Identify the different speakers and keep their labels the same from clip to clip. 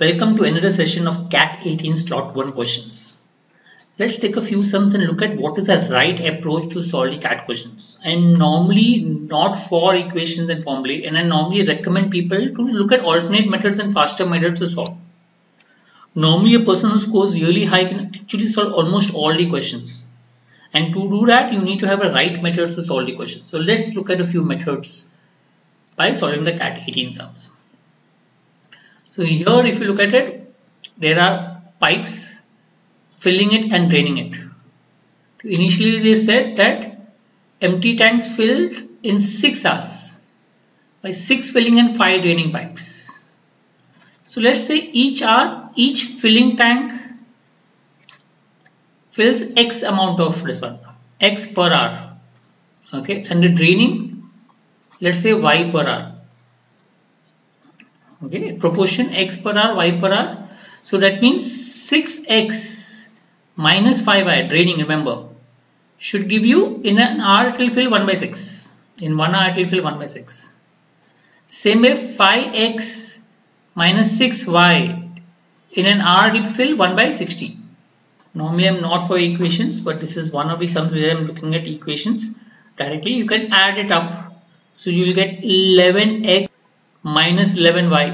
Speaker 1: Welcome to another session of CAT 18 slot 1 questions. Let's take a few sums and look at what is the right approach to solve the CAT questions. And normally not for equations and formulae and I normally recommend people to look at alternate methods and faster methods to solve. Normally a person who scores really high can actually solve almost all the questions. And to do that you need to have a right method to solve the question. So let's look at a few methods by solving the CAT 18 sums. So here if you look at it, there are pipes filling it and draining it. Initially they said that empty tanks filled in 6 hours by 6 filling and 5 draining pipes. So let's say each hour, each filling tank fills X amount of this one, X per hour. Okay, and the draining, let's say Y per hour okay proportion x per hour y per hour so that means 6x minus 5y draining remember should give you in an hour it will fill 1 by 6 in 1 hour it will fill 1 by 6 same way 5x minus 6y in an hour it will fill 1 by 60 normally I'm not for equations but this is one of the sums where I'm looking at equations. Directly you can add it up. So you will get 11x minus 11y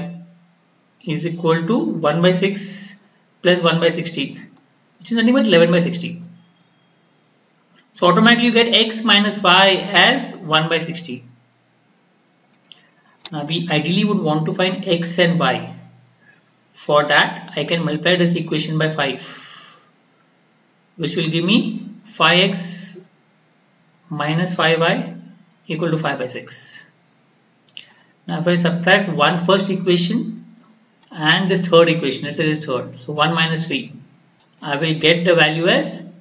Speaker 1: is equal to 1 by 6 plus 1 by 60 which is nothing but 11 by 60 so automatically you get x minus y as 1 by 60 now we ideally would want to find x and y. For that I can multiply this equation by 5 which will give me 5x minus 5y equal to 5 by 6 now if I subtract one first equation and this third equation, let's say this third, so 1 minus 3, I will get the value as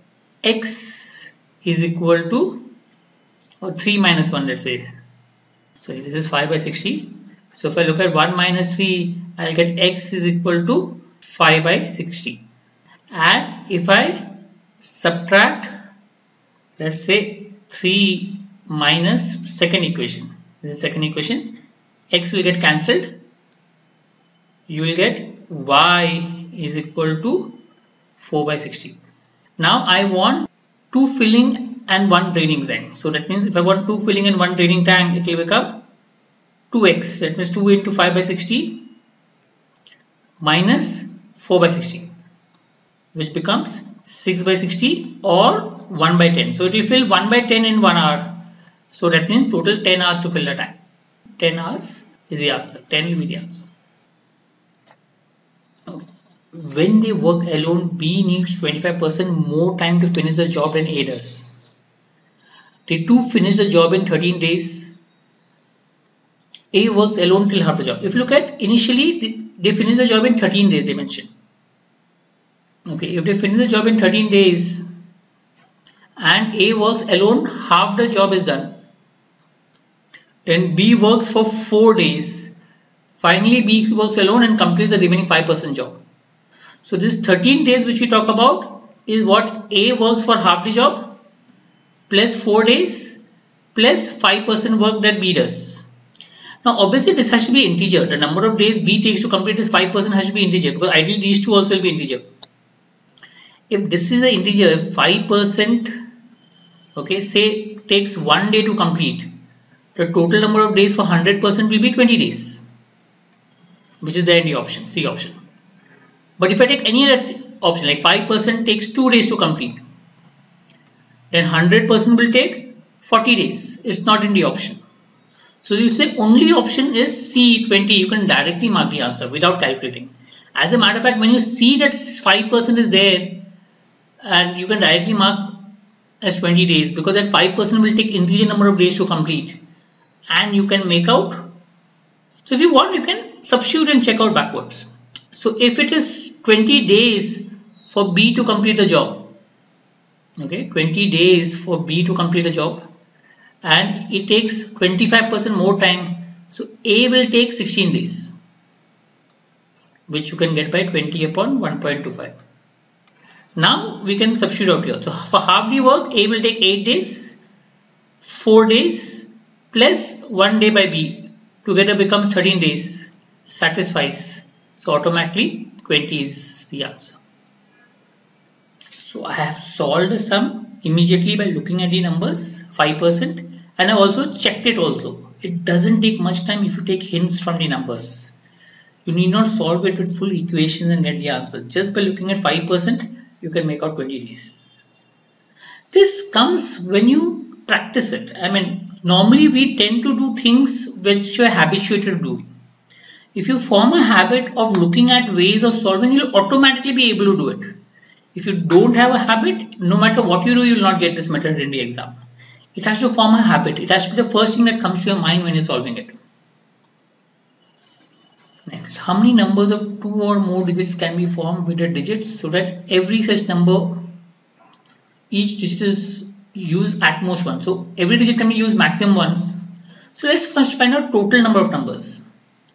Speaker 1: x is equal to or 3 minus 1 let's say. So this is 5 by 60. So if I look at 1 minus 3, I'll get x is equal to 5 by 60. And if I subtract, let's say 3 minus second equation, this is second equation, x will get cancelled. You will get y is equal to 4 by 60 now I want two filling and one draining tank. So that means if I want two filling and one draining tank it will become 2x that means 2 into 5 by 60 minus 4 by 60 which becomes 6 by 60 or 1 by 10 so it will fill 1 by 10 in 1 hour. So that means total 10 hours to fill the tank 10 hours is the answer. 10 will be the answer. Oh. When they work alone, B needs 25% more time to finish the job than A does. They two finish the job in 13 days. A works alone till half the job. If you look at initially, they finish the job in 13 days, they mentioned. Okay, if they finish the job in 13 days and A works alone, half the job is done then B works for 4 days. Finally, B works alone and completes the remaining 5% job. So this 13 days which we talk about is what A works for half the job plus 4 days plus 5% work that B does. Now obviously this has to be integer. The number of days B takes to complete this 5% has to be integer because ideally these two also will be integer. If this is an integer, if 5% okay say takes one day to complete the total number of days for 100% will be 20 days which is the ND option C option. But if I take any other option like 5% takes 2 days to complete then 100% will take 40 days. It's not in the option. So you say only option is C20 you can directly mark the answer without calculating. As a matter of fact when you see that 5% is there and you can directly mark as 20 days because that 5% will take integer number of days to complete and you can make out. So if you want you can substitute and check out backwards. So if it is 20 days for B to complete the job okay 20 days for B to complete the job and it takes 25% more time so A will take 16 days which you can get by 20 upon 1.25 now we can substitute out here. So for half the work A will take 8 days 4 days plus 1 day by b together becomes 13 days satisfies So automatically 20 is the answer. So I have solved the sum immediately by looking at the numbers 5% and I also checked it also. It doesn't take much time if you take hints from the numbers. You need not solve it with full equations and get the answer. Just by looking at 5% you can make out 20 days. This comes when you practice it. I mean normally we tend to do things which you're habituated to do. If you form a habit of looking at ways of solving you'll automatically be able to do it if you don't have a habit, no matter what you do, you will not get this method in the exam. It has to form a habit. It has to be the first thing that comes to your mind when you're solving it. Next, how many numbers of two or more digits can be formed with the digits so that every such number, each digit is used at most once. So every digit can be used maximum once. So let's first find out total number of numbers,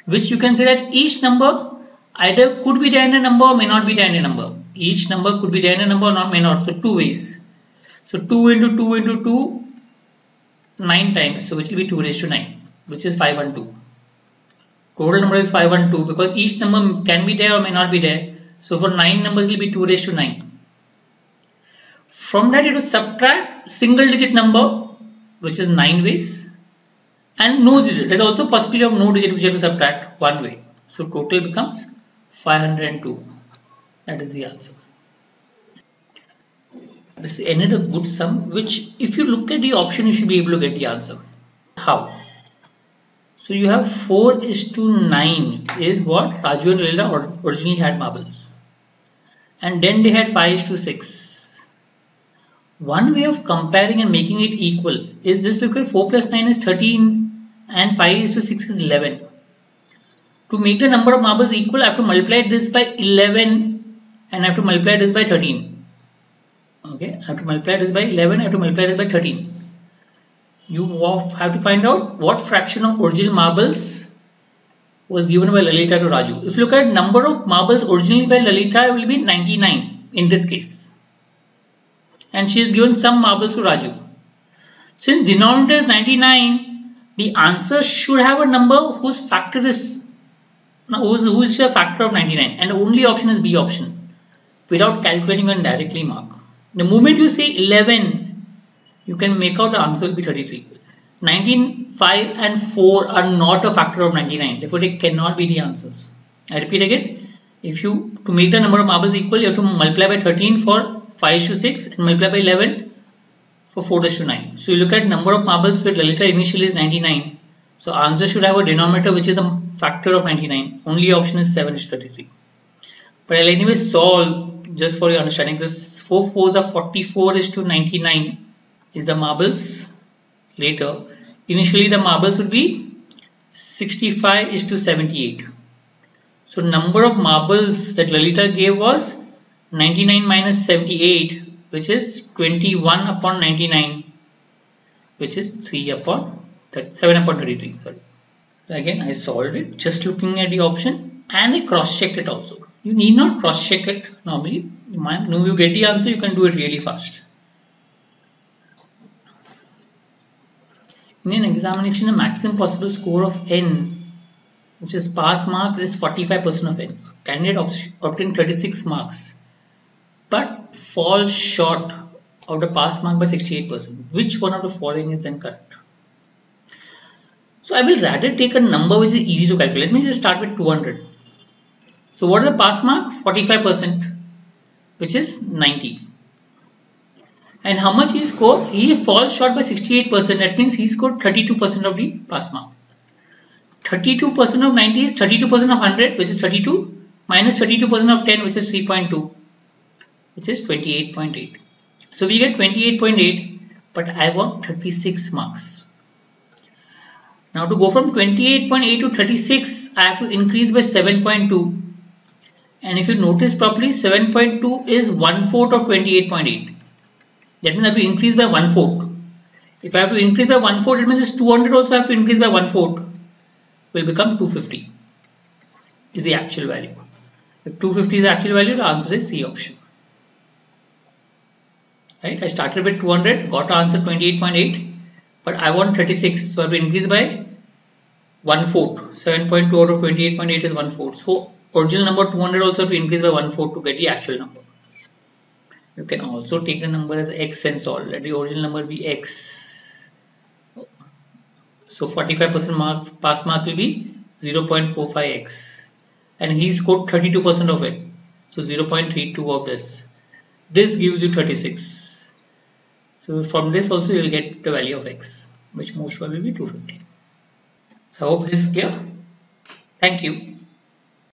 Speaker 1: which you can say that each number either could be there in a number or may not be there in a number. Each number could be there in a number or not may not. So two ways. So 2 into 2 into 2 9 times. So which will be 2 raised to 9 which is 512 total number is 512 because each number can be there or may not be there. So for 9 numbers it will be 2 raised to 9 from that you have to subtract single digit number which is 9 ways and no digit. There is also possibility of no digit which you have to subtract one way. So total becomes 502 that is the answer. Is another good sum which if you look at the option you should be able to get the answer. How? So you have 4 is to 9 is what Raju and Lila originally had marbles. And then they had 5 is to 6 one way of comparing and making it equal is this look at 4 plus 9 is 13 and 5 is to 6 is 11 to make the number of marbles equal I have to multiply this by 11 and I have to multiply this by 13 okay I have to multiply this by 11 I have to multiply this by 13 you have to find out what fraction of original marbles was given by Lalita to Raju. If you look at number of marbles originally by Lalita it will be 99 in this case and she has given some marbles to Raju since denominator is 99 the answer should have a number whose factor is whose, whose a factor of 99 and the only option is B option without calculating and directly mark. The moment you say 11, you can make out the answer will be 33. 19, 5 and 4 are not a factor of 99. Therefore, they cannot be the answers. I repeat again. If you, to make the number of marbles equal, you have to multiply by 13 for 5 to 6 and multiply by 11 for 4 to 9. So you look at number of marbles with Lalita initially is 99. So answer should have a denominator which is a factor of 99. Only option is 7 is 33. But I'll anyway solve just for your understanding this 4 fours are 44 is to 99 is the marbles later initially the marbles would be 65 is to 78 so number of marbles that Lalita gave was 99 minus 78 which is 21 upon 99 which is 3 upon 7 upon 33 sorry. Again I solved it. Just looking at the option and I cross checked it also. You need not cross check it. Normally when you get the answer you can do it really fast. In an examination the maximum possible score of n which is pass marks is 45% of n. Candidate obtained 36 marks but falls short of the pass mark by 68% which one of the following is then correct so I will rather take a number which is easy to calculate let me just start with 200 so what is the pass mark? 45% which is 90. And how much he scored? He falls short by 68%. That means he scored 32% of the pass mark. 32% of 90 is 32% of 100 which is 32 minus 32% of 10 which is 3.2 which is 28.8. So we get 28.8 but I want 36 marks. Now to go from 28.8 to 36 I have to increase by 7.2 and if you notice properly 7.2 is 1 fourth of 28.8 that means I have to increase by 1 fourth. If I have to increase by 1 fourth it means this 200 also have to increase by 1 fourth. Will become 250 is the actual value. If 250 is the actual value the answer is C option right? I started with 200 got answer 28.8 but I want 36 so I to increase by 1 fourth. 7.2 out of 28.8 is 1 fourth. So original number 200 also to increase by 1 4 to get the actual number. You can also take the number as x and solve. Let the original number be x. So 45% mark pass mark will be 0.45x and he scored 32% of it. So 0.32 of this this gives you 36 so from this also you will get the value of x which most probably will be 250 so I hope this is clear. Thank you